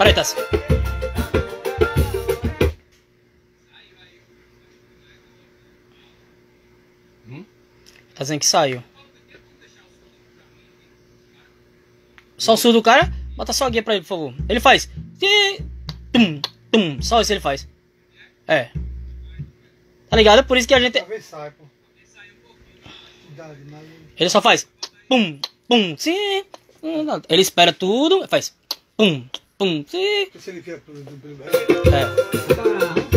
Aí, Tassi. Tá dizendo que saiu. Só o surdo do cara. Bota só a guia pra ele, por favor. Ele faz. Tum, tum. Só isso ele faz. É. Tá ligado? Por isso que a gente. Ele só faz. Pum, pum, sim. Ele espera tudo. Faz. Pum, pum, sim. Se ele quer pro do primeiro. É.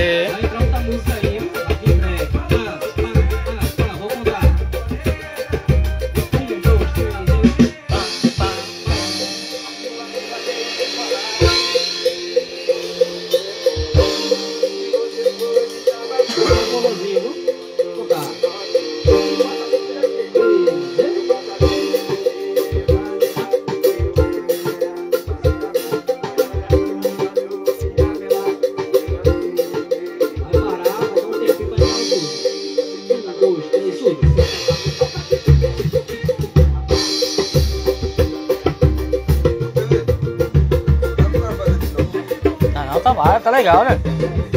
Isso tá lá, tá legal, né?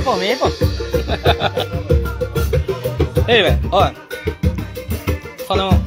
Por mim, pô. Ei, velho, ó. Falando